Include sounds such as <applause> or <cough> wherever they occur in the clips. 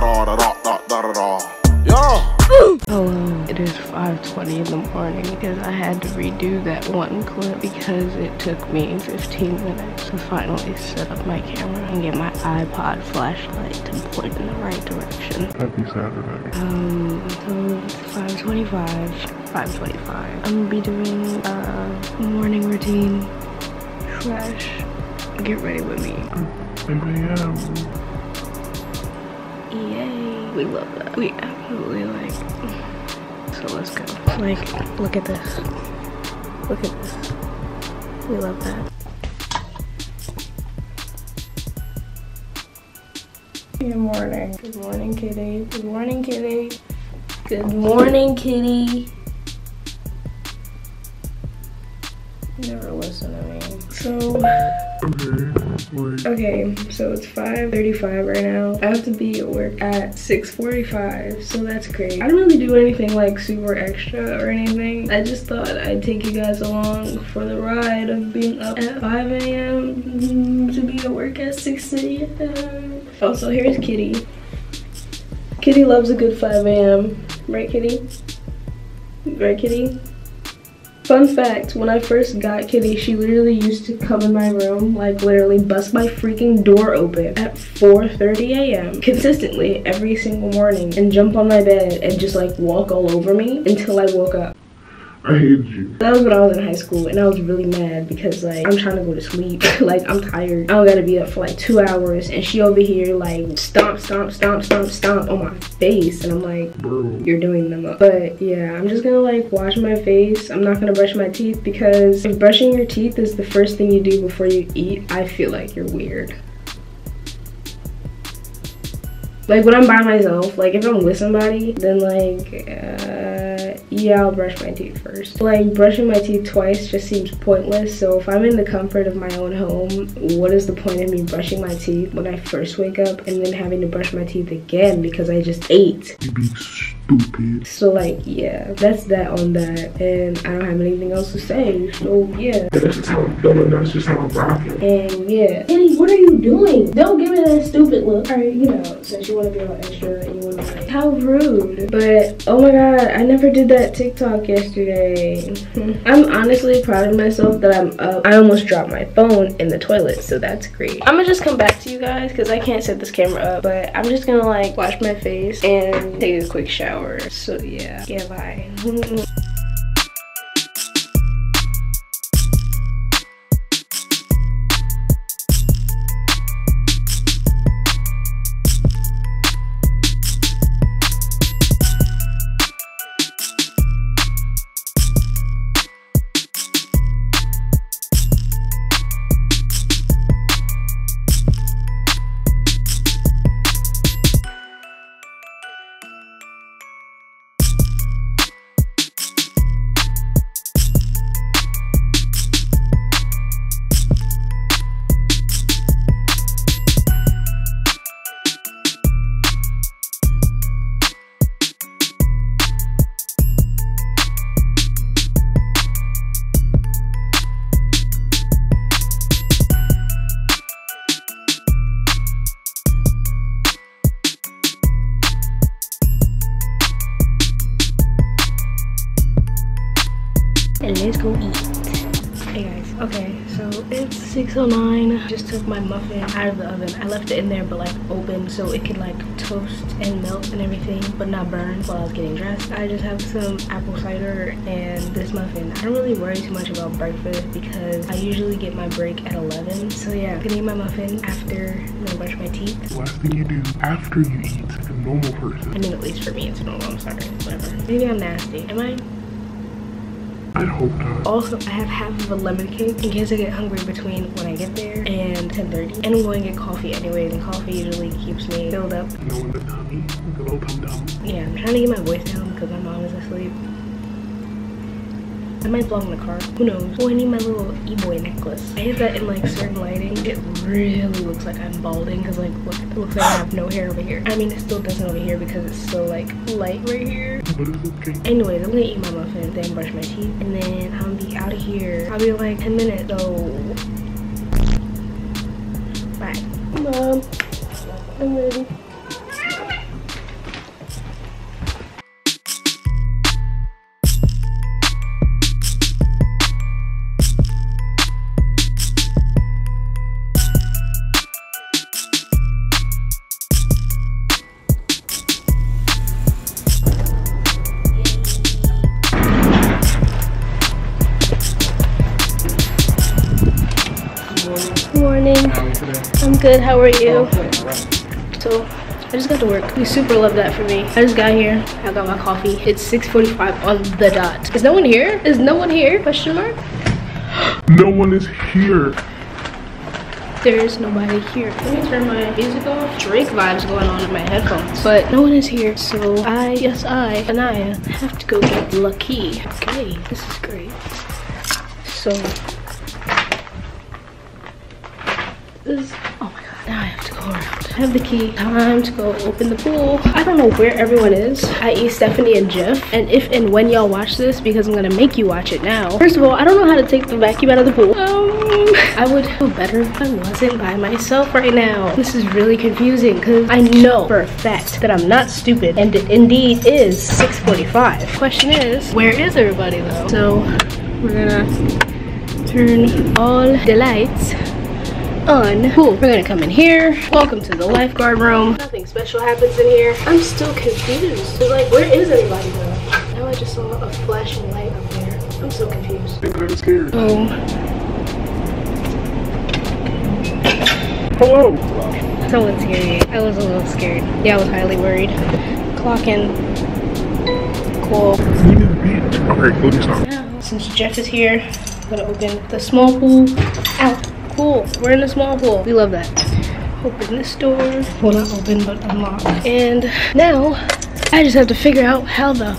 da da da da da da da. Yeah. Hello, it is 5.20 in the morning because I had to redo that one clip because it took me 15 minutes to finally set up my camera and get my iPod flashlight to point in the right direction. Happy Saturday. Um, so it's 5.25, 5.25. I'm gonna be doing a morning routine slash get ready with me. 8 a.m. Yay. We love that. We absolutely like. So let's go. Like, look at this. Look at this. We love that. Good morning. Good morning, kitty. Good morning, kitty. Good morning, kitty. Never listen to me. So. Okay, so it's 5.35 right now. I have to be at work at 6.45, so that's great. I don't really do anything like super extra or anything. I just thought I'd take you guys along for the ride of being up at 5 a.m. to be at work at 6 a.m. Oh, so here's Kitty. Kitty loves a good 5 a.m. Right, Kitty? Right, Kitty? Fun fact, when I first got Kitty, she literally used to come in my room, like literally bust my freaking door open at 4.30 a.m. consistently every single morning and jump on my bed and just like walk all over me until I woke up. I hate you. That was when I was in high school and I was really mad because like I'm trying to go to sleep. <laughs> like I'm tired. I don't gotta be up for like two hours and she over here like stomp, stomp, stomp, stomp, stomp on my face and I'm like, Bro. you're doing them up. But yeah, I'm just gonna like wash my face. I'm not gonna brush my teeth because if brushing your teeth is the first thing you do before you eat, I feel like you're weird. Like when I'm by myself, like if I'm with somebody, then like, uh, yeah, I'll brush my teeth first. Like brushing my teeth twice just seems pointless. So if I'm in the comfort of my own home, what is the point of me brushing my teeth when I first wake up and then having to brush my teeth again because I just ate? You being stupid. So like, yeah, that's that on that. And I don't have anything else to say. So yeah. That's just how I'm feeling. That's just how I'm rocking. And yeah. Kitty, what are you doing? Don't give me that stupid look. Alright, you know, since you want to be all extra and you want to like, how rude. But oh my god, I never did that TikTok yesterday. <laughs> I'm honestly proud of myself that I'm up. I almost dropped my phone in the toilet, so that's great. I'm gonna just come back to you guys because I can't set this camera up, but I'm just gonna like wash my face and take a quick shower. So yeah, yeah, bye. <laughs> let's go eat. Hey guys, okay, so it's 6.09. Just took my muffin out of the oven. I left it in there but like open so it could like toast and melt and everything but not burn while I was getting dressed. I just have some apple cider and this muffin. I don't really worry too much about breakfast because I usually get my break at 11. So yeah, I'm gonna eat my muffin after I'm gonna brush my teeth. Last thing you do after you eat, like a normal person. I mean, at least for me, it's normal. I'm sorry. Whatever. Maybe I'm nasty. Am I? I'd hope not. Also, I have half of a lemon cake in case I get hungry between when I get there and 10.30. And I'm going to get coffee anyways, and coffee usually keeps me filled up. You know, in the tummy, like a little tum tum. Yeah, I'm trying to get my voice down because my mom is asleep. I might vlog in the car. Who knows? Oh, I need my little e-boy necklace. I hit that in like certain lighting. It really looks like I'm balding because like look, it looks like I have no hair over here. I mean, it still doesn't over here because it's so like light right here. But it's okay. Anyways, I'm gonna eat my muffin, then brush my teeth, and then I'm gonna be out of here. I'll be like 10 minutes, so bye. Mom, I'm ready. I'm good. How are you? Oh, so, I just got to work. We super love that for me. I just got here. I got my coffee. It's 6:45 on the dot. Is no one here? Is no one here? Question mark. <gasps> No one is here. There's nobody here. Let me turn my music off. Drake vibes going on in my headphones. But no one is here, so I, yes I, Anaya, have to go get lucky. Okay, this is great. So, this, oh my god, now I have to go around. I have the key. Time to go open the pool. I don't know where everyone is, i.e. Stephanie and Jeff. And if and when y'all watch this, because I'm gonna make you watch it now. First of all, I don't know how to take the vacuum out of the pool. Um, I would feel better if I wasn't by myself right now. This is really confusing because I know for a fact that I'm not stupid and it indeed is 6.45. Question is, where is everybody though? So we're gonna turn all the lights on. Cool. We're gonna come in here. Welcome to the lifeguard room. Nothing special happens in here. I'm still confused. Like, where is everybody though? Now I just saw a flashing light up there. I'm so confused. I'm kind of scared. Oh, Hello. someone's here. I was a little scared. Yeah, I was highly worried. Clock in. Cool. We need the beach. Okay, let me stop. Now, since Jeff is here, I'm gonna open the small pool. Ow, cool. We're in a small pool. We love that. Open this door. Well, not open, but unlock. And now, I just have to figure out how the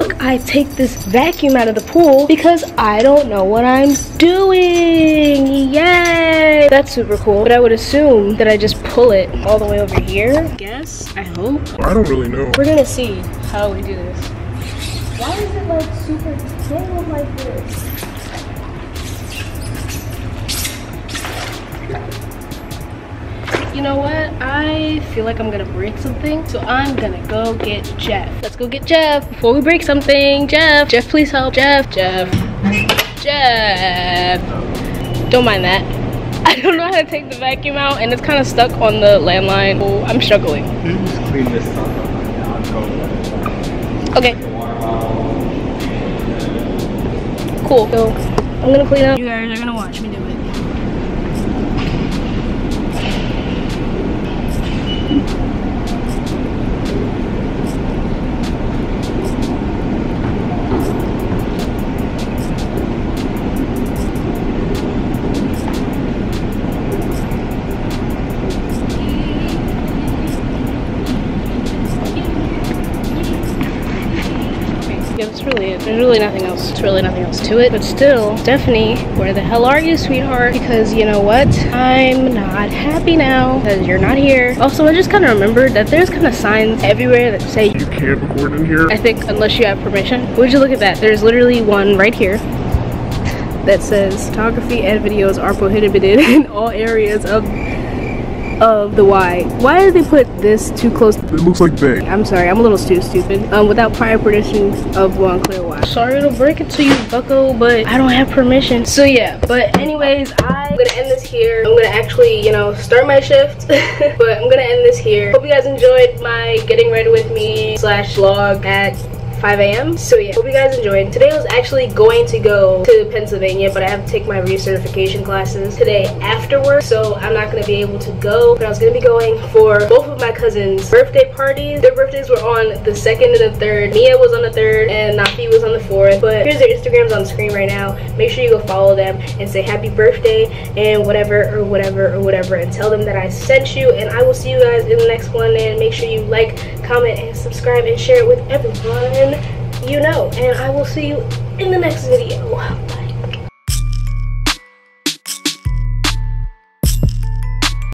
fuck I take this vacuum out of the pool because I don't know what I'm doing. Yay! That's super cool. But I would assume that I just pull it all the way over here. Guess. I hope. I don't really know. We're gonna see how we do this. Why is it like super tangled like this? You know what? I feel like I'm gonna break something, so I'm gonna go get Jeff. Let's go get Jeff before we break something. Jeff, Jeff, please help. Jeff, Jeff, Jeff. Don't mind that. <laughs> I don't know how to take the vacuum out, and it's kind of stuck on the landline. Oh, I'm struggling. Just clean this stuff up right now. I'll go. Okay. Cool. So I'm gonna clean up. You guys are gonna watch me do There's really nothing else. It's really nothing else to it. But still, Stephanie, where the hell are you, sweetheart? Because you know what? I'm not happy now because you're not here. Also, I just kind of remembered that there's kind of signs everywhere that say, You can't record in here. I think, unless you have permission. Would you look at that? There's literally one right here <laughs> that says photography and videos are prohibited in all areas of of the Y. Why did they put this too close? It looks like they. I'm sorry, I'm a little too stupid. Um, without prior permission of one clear why. Sorry to break it to you, bucko, but I don't have permission. So yeah, but anyways, I'm gonna end this here. I'm gonna actually, you know, start my shift, <laughs> but I'm gonna end this here. Hope you guys enjoyed my getting ready with me slash vlog at 5 a.m. So yeah, hope you guys enjoyed. Today I was actually going to go to Pennsylvania, but I have to take my recertification classes today after work, so I'm not gonna be able to go. But I was gonna be going for both of my cousins' birthday parties. Their birthdays were on the second and the third. Mia was on the third, and Nafi was on the fourth. But here's their Instagrams on the screen right now. Make sure you go follow them and say happy birthday and whatever or whatever or whatever, and tell them that I sent you. And I will see you guys in the next one. And make sure you like, comment, and subscribe and share it with everyone you know. And I will see you in the next video.